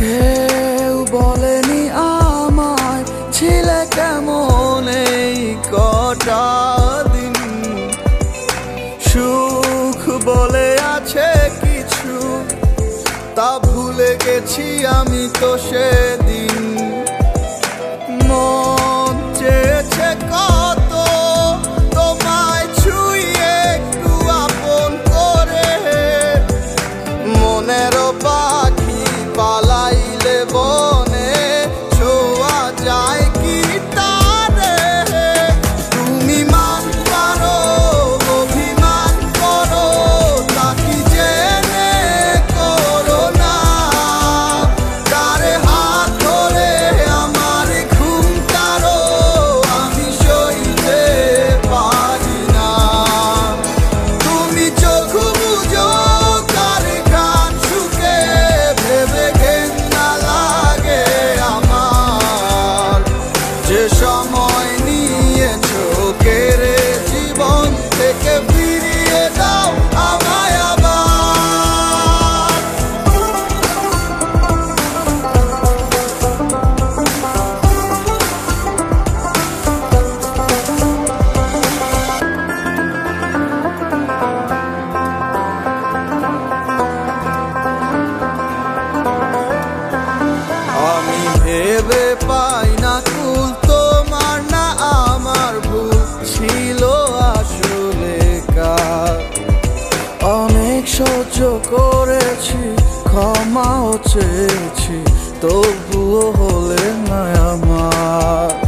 কেউ বলেনি আমার ছিলে কেমন এই কটা দিন? সুখ বলে আছে কিছু, তা ভুলে গেছি আমি তো সেদিন। করেছি ক্ষমাও চেয়েছি তবুও হলে না আমার।